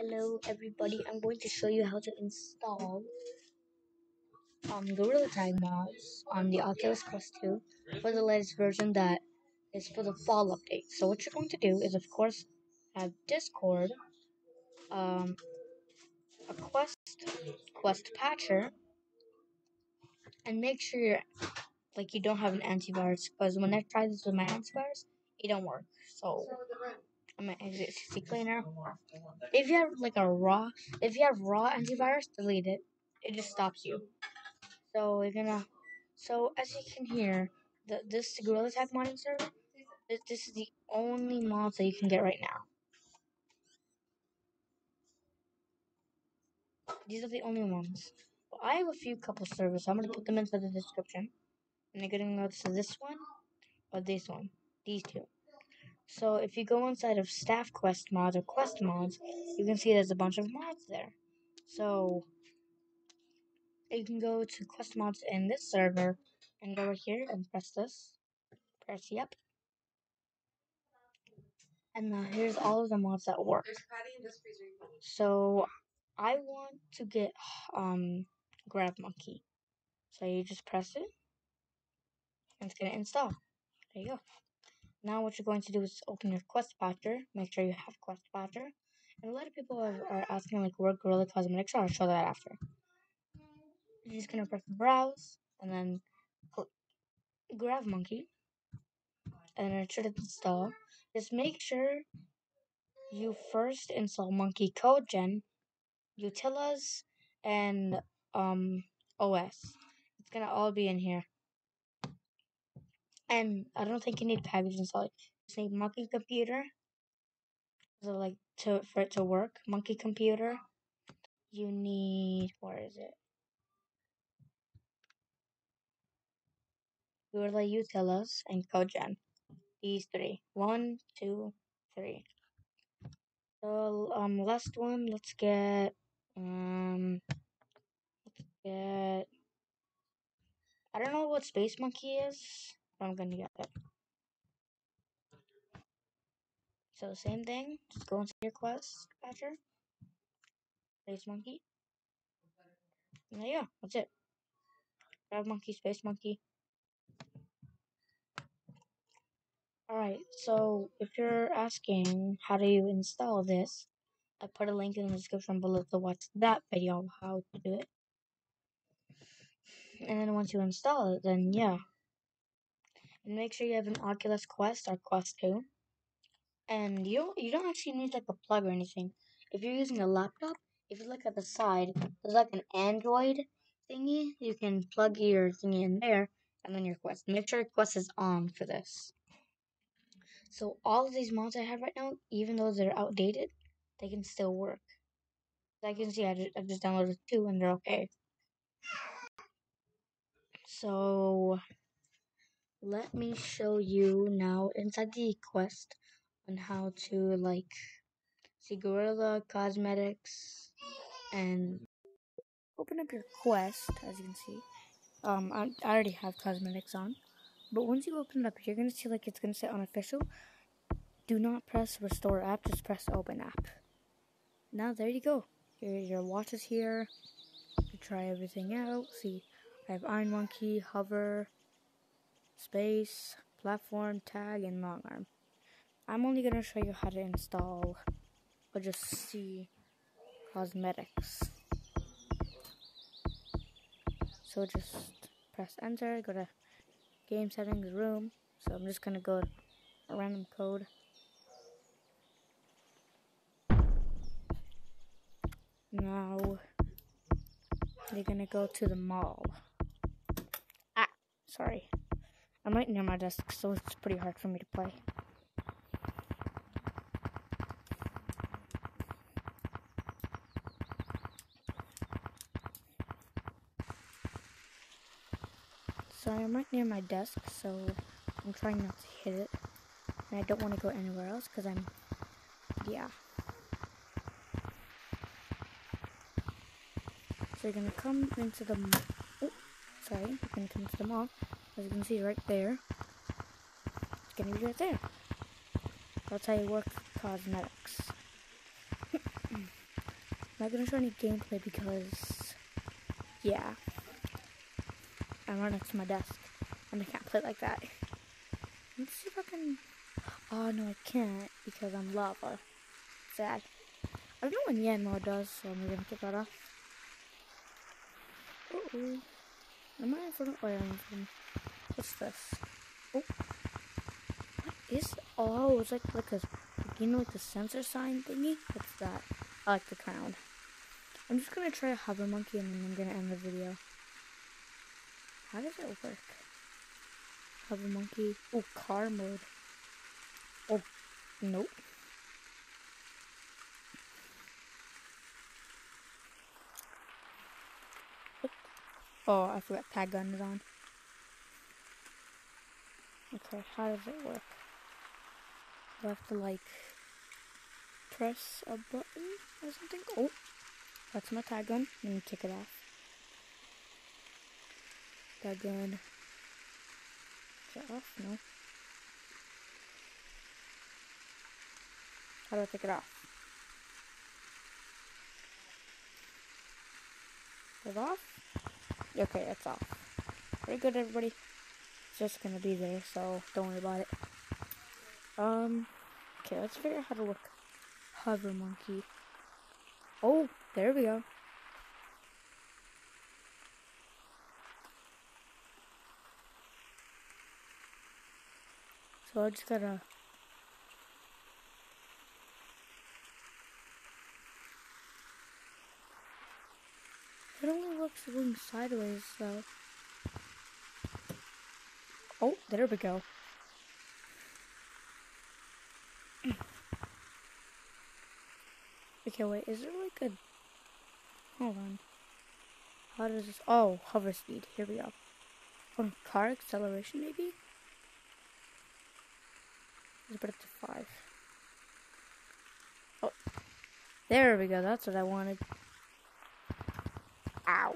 Hello everybody, I'm going to show you how to install um, Gorilla Tag mods on the Oculus Quest 2 for the latest version that is for the fall update. So what you're going to do is of course have Discord, um, a Quest, Quest Patcher, and make sure you're, like you don't have an antivirus because when I tried this with my antivirus, it don't work. So I'm gonna exit CC Cleaner. If you have like a raw, if you have raw antivirus, delete it. It just stops you. So you're gonna, so as you can hear, the this Gorilla Tag modding server, this, this is the only mods that you can get right now. These are the only ones. Well, I have a few couple servers, so I'm gonna put them into the description. And you're gonna go to this one or this one, these two. So if you go inside of staff quest mods or quest mods, you can see there's a bunch of mods there. So you can go to quest mods in this server and go right here and press this. Press yep. And uh, here's all of the mods that work. So I want to get um Grav Monkey. So you just press it and it's gonna install. There you go. Now what you're going to do is open your quest patcher. Make sure you have quest patcher. And a lot of people are, are asking like where Gorilla Cosmetics are. I'll show that after. You're just gonna press browse and then click Grav Monkey. And then it should install. Just make sure you first install Monkey Code Gen, Utilas, and um OS. It's gonna all be in here. And I don't think you need package install. You just need Monkey Computer. So like to for it to work, Monkey Computer. You need where is it? Gorilla Utilas and CodeGen. These three. One, two, three. So um last one, let's get um let's get I don't know what Space Monkey is. I'm gonna get it. So same thing, just go into your quest patcher. Space Monkey. And yeah, that's it. Grav Monkey, Space Monkey. Alright, so if you're asking how do you install this, I put a link in the description below to watch that video of how to do it. And then once you install it, then yeah, and make sure you have an Oculus Quest or Quest 2. And you don't you don't actually need like a plug or anything. If you're using a laptop, if you look at the side, there's like an Android thingy. You can plug your thingy in there and then your Quest. Make sure your Quest is on for this. So all of these mods I have right now, even though they're outdated, they can still work. As I can see, I just, I just downloaded two and they're okay. So let me show you now inside the quest on how to like see Gorilla Cosmetics and open up your quest as you can see. Um, I, I already have cosmetics on, but once you open it up, you're gonna see like it's gonna say unofficial. Do not press restore app, just press open app. Now there you go. Your your watch is here. You try everything out. See, I have Iron Monkey, Hover, space, platform, tag, and long arm. I'm only going to show you how to install or just see cosmetics. So just press enter, go to game settings, room. So I'm just going to go a random code. Now you're to go to the mall. Ah, sorry. I'm right near my desk, so it's pretty hard for me to play. So I'm right near my desk, so I'm trying not to hit it. And I don't want to go anywhere else because I'm, yeah. So you're gonna come into the, oh, sorry, you're gonna come into the mall. As you can see right there, it's gonna be right there. That's how you work cosmetics. I'm not gonna show any gameplay because, yeah, I'm right next to my desk and I can't play like that. Let's see if I can. Oh no, I can't because I'm lava. Sad. I don't know what Yanmar does, so I'm gonna get that off. Uh oh. Am I in front I'm. What's this? Oh. What is? Oh, it's like like a you know like the sensor sign thingy. What's that? I like the crown. I'm just gonna try a hover monkey and then I'm gonna end the video. How does it work? Hover monkey. Oh, car mode. Oh, nope. Oh, I forgot tag gun is on. Okay, how does it work? Do I have to like press a button or something? Oh, that's my tag gun. Let me kick it off. Tag gun. Is that off? No. How do I take it off? Is it off? Okay, that's all. Pretty good, everybody. It's just gonna be there, so don't worry about it. Um, okay, let's figure out how to look hover monkey. Oh, there we go. So I just gotta It only works going sideways, though. Oh, there we go. okay, wait, is there like a... Hold on. How does this... Oh, hover speed. Here we go. From car acceleration, maybe? Let's put it to 5. Oh. There we go, that's what I wanted. Ow.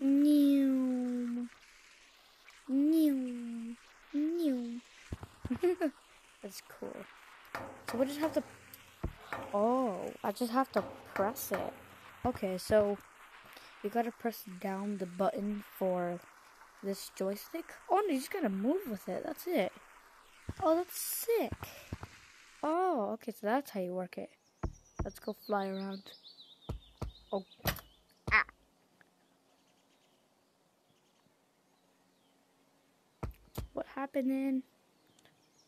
New. New. New. That's cool. So we just have to. Oh, I just have to press it. Okay, so you gotta press down the button for this joystick. Oh, no, you just gotta move with it. That's it. Oh, that's sick. Oh, okay, so that's how you work it. Let's go fly around. Oh. Ah. What happened then?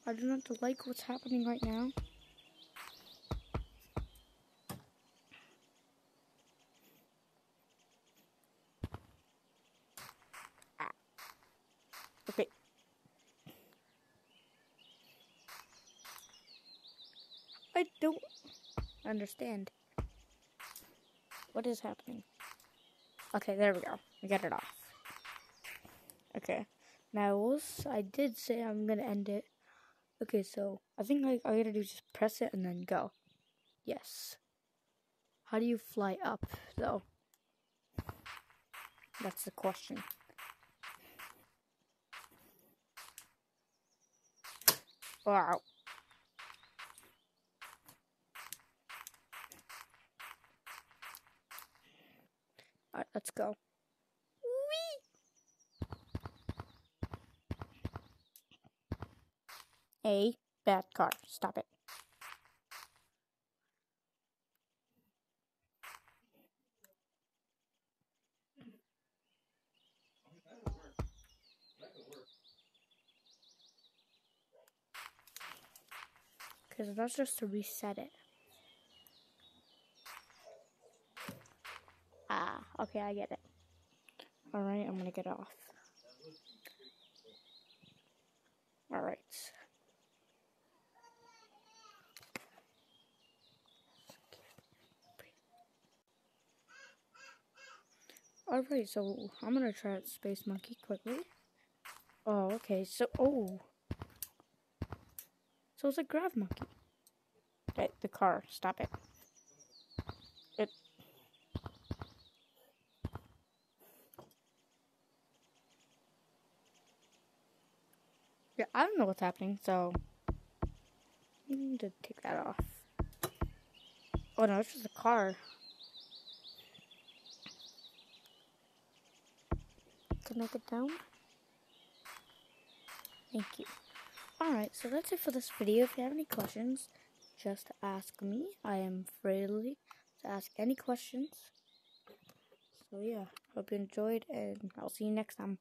I do not like what's happening right now. Ah. Okay. I don't understand. What is happening? Okay, there we go. We got it off. Okay. Now, I did say I'm gonna end it. Okay, so I think like all you gotta do is just press it and then go. Yes. How do you fly up, though? That's the question. Wow. Alright, let's go. Whee! A bad car. Stop it. Because that's just to reset it. Ah, okay, I get it. Alright, I'm gonna get off. Alright. Alright, so I'm gonna try out Space Monkey quickly. Oh, okay, so, oh. So it's a Grav Monkey. Okay, the car, stop it. It Yeah, I don't know what's happening, so I need to take that off. Oh no, it's just a car. Can I get down? Thank you. Alright, so that's it for this video. If you have any questions, just ask me. I am freely to ask any questions. So yeah, hope you enjoyed and I'll see you next time.